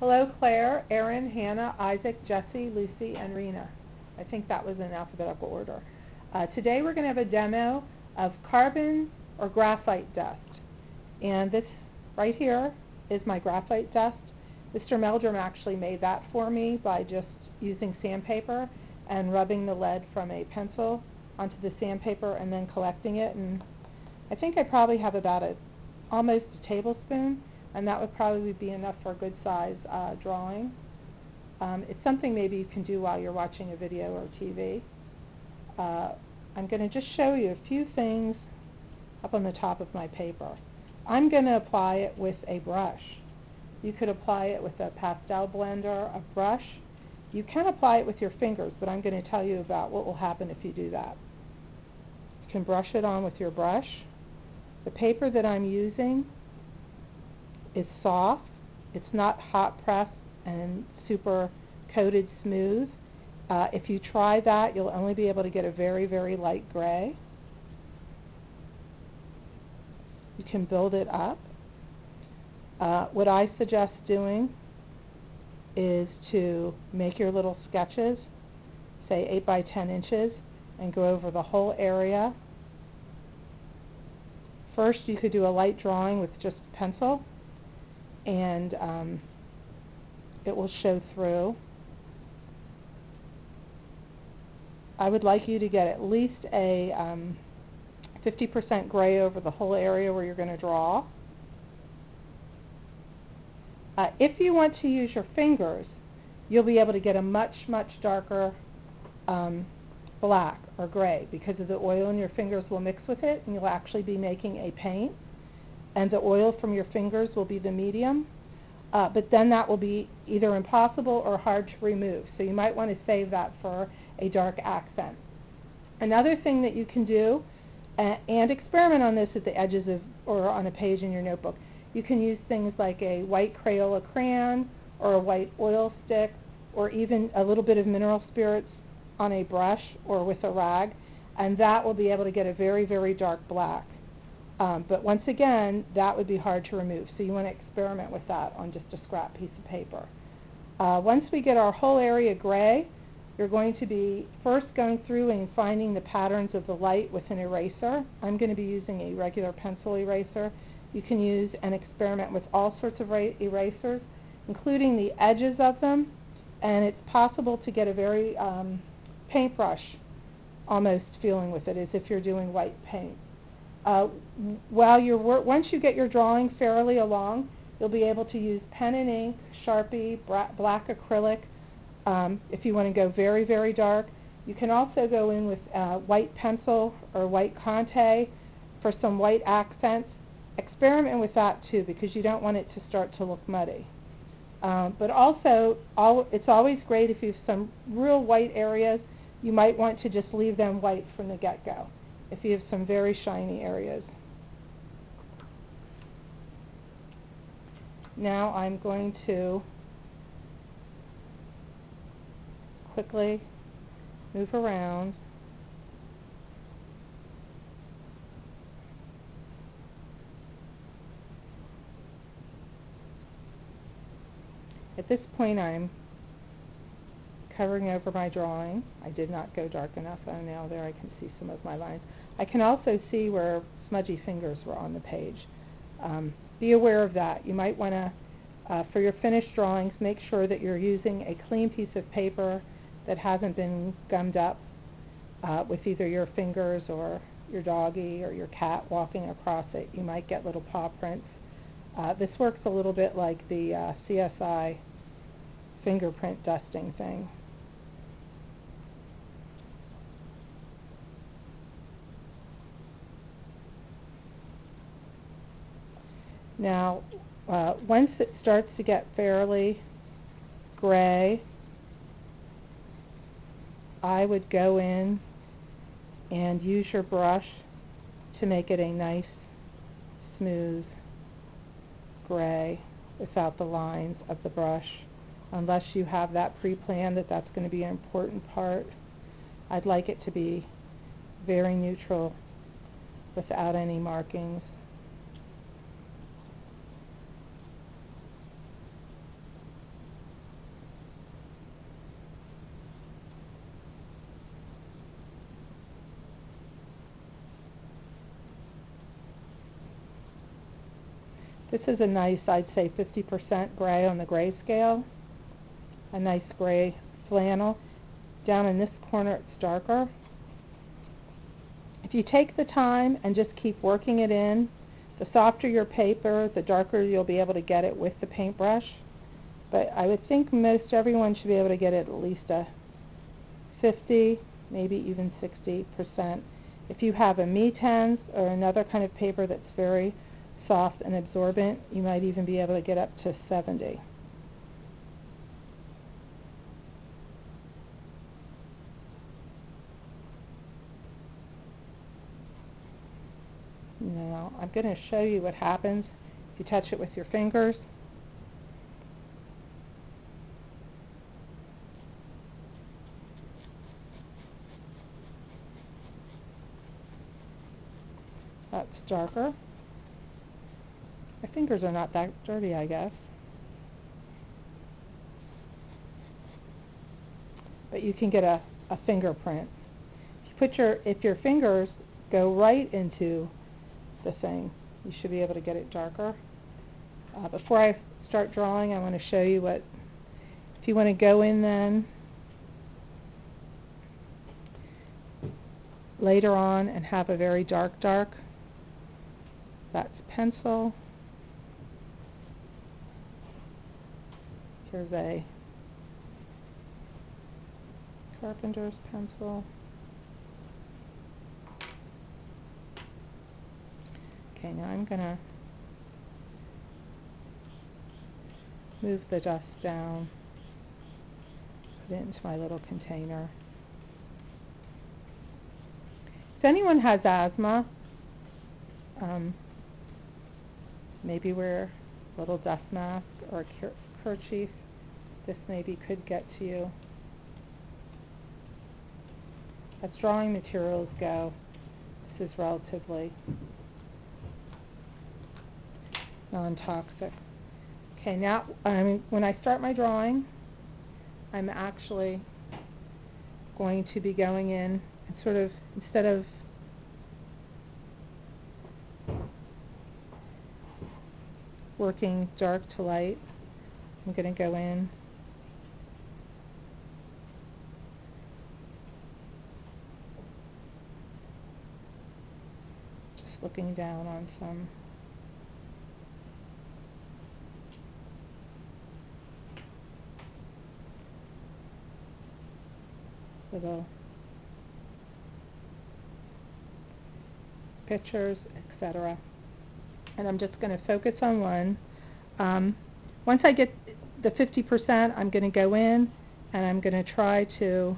Hello, Claire, Erin, Hannah, Isaac, Jesse, Lucy, and Rena. I think that was in alphabetical order. Uh, today we're going to have a demo of carbon or graphite dust. And this right here is my graphite dust. Mr. Meldrum actually made that for me by just using sandpaper and rubbing the lead from a pencil onto the sandpaper and then collecting it. And I think I probably have about a almost a tablespoon and that would probably be enough for a good size uh, drawing. Um, it's something maybe you can do while you're watching a video or TV. Uh, I'm going to just show you a few things up on the top of my paper. I'm going to apply it with a brush. You could apply it with a pastel blender, a brush. You can apply it with your fingers, but I'm going to tell you about what will happen if you do that. You can brush it on with your brush. The paper that I'm using is soft. It's not hot pressed and super coated smooth. Uh, if you try that, you'll only be able to get a very, very light gray. You can build it up. Uh, what I suggest doing is to make your little sketches, say 8 by 10 inches, and go over the whole area. First, you could do a light drawing with just pencil and um, it will show through. I would like you to get at least a 50% um, gray over the whole area where you're going to draw. Uh, if you want to use your fingers, you'll be able to get a much, much darker um, black or gray because of the oil in your fingers will mix with it and you'll actually be making a paint and the oil from your fingers will be the medium. Uh, but then that will be either impossible or hard to remove. So you might want to save that for a dark accent. Another thing that you can do, uh, and experiment on this at the edges of or on a page in your notebook, you can use things like a white Crayola crayon or a white oil stick or even a little bit of mineral spirits on a brush or with a rag, and that will be able to get a very, very dark black. Um, but once again, that would be hard to remove. So you want to experiment with that on just a scrap piece of paper. Uh, once we get our whole area gray, you're going to be first going through and finding the patterns of the light with an eraser. I'm going to be using a regular pencil eraser. You can use and experiment with all sorts of erasers, including the edges of them. And it's possible to get a very um, paintbrush almost feeling with it as if you're doing white paint. Uh, while you're once you get your drawing fairly along, you'll be able to use pen and ink, Sharpie, black acrylic. Um, if you want to go very, very dark, you can also go in with uh, white pencil or white Conte for some white accents. Experiment with that too because you don't want it to start to look muddy. Um, but also, all, it's always great if you have some real white areas, you might want to just leave them white from the get-go if you have some very shiny areas. Now I'm going to quickly move around At this point I'm covering over my drawing. I did not go dark enough. Oh, now there I can see some of my lines. I can also see where smudgy fingers were on the page. Um, be aware of that. You might want to, uh, for your finished drawings, make sure that you're using a clean piece of paper that hasn't been gummed up uh, with either your fingers or your doggy or your cat walking across it. You might get little paw prints. Uh, this works a little bit like the uh, CSI fingerprint dusting thing. Now, uh, once it starts to get fairly gray, I would go in and use your brush to make it a nice, smooth gray without the lines of the brush. Unless you have that pre-planned that that's going to be an important part, I'd like it to be very neutral without any markings. This is a nice, I'd say 50% gray on the gray scale. A nice gray flannel. Down in this corner it's darker. If you take the time and just keep working it in, the softer your paper, the darker you'll be able to get it with the paintbrush. But I would think most everyone should be able to get it at least a 50, maybe even 60%. If you have a Mi-Teintes or another kind of paper that's very soft and absorbent, you might even be able to get up to 70. Now, I'm going to show you what happens if you touch it with your fingers. That's darker. My fingers are not that dirty, I guess. But you can get a, a fingerprint. If you put your, if your fingers go right into the thing, you should be able to get it darker. Uh, before I start drawing, I want to show you what, if you want to go in then later on and have a very dark dark, that's pencil. Here's a carpenter's pencil. Okay, now I'm going to move the dust down, put it into my little container. If anyone has asthma, um, maybe wear a little dust mask or a kerchief. This maybe could get to you. As drawing materials go, this is relatively non-toxic. Okay, now um, when I start my drawing, I'm actually going to be going in and sort of, instead of working dark to light, I'm going to go in just looking down on some little pictures, etc. And I'm just going to focus on one. Um, once I get the 50%, I'm going to go in and I'm going to try to,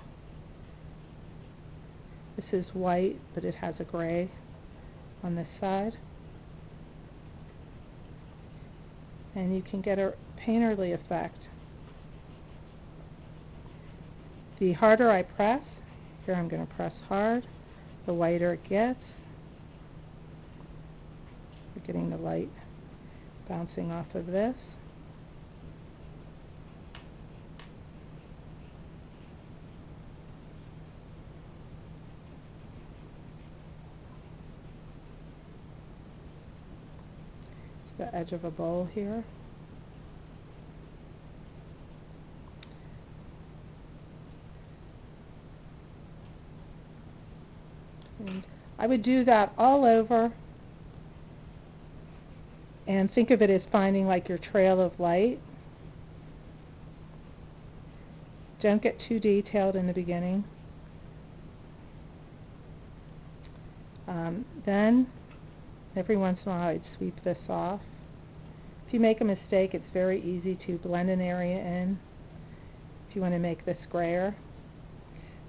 this is white, but it has a gray on this side. And you can get a painterly effect. The harder I press, here I'm going to press hard, the whiter it gets. We're getting the light bouncing off of this. It's the edge of a bowl here. And I would do that all over and think of it as finding like your trail of light. Don't get too detailed in the beginning. Um, then, every once in a while, I'd sweep this off. If you make a mistake, it's very easy to blend an area in if you want to make this grayer.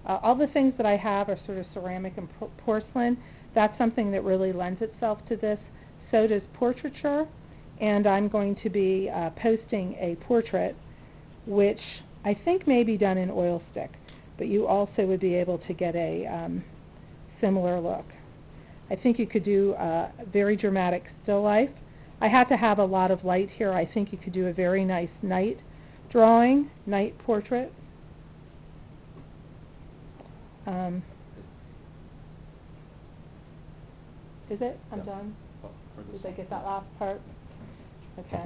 Uh, all the things that I have are sort of ceramic and porcelain. That's something that really lends itself to this. So does portraiture, and I'm going to be uh, posting a portrait, which I think may be done in oil stick, but you also would be able to get a um, similar look. I think you could do a very dramatic still life. I had to have a lot of light here. I think you could do a very nice night drawing, night portrait. Um, is it? I'm Yeah. done? Oh, Did they get that last part? Okay.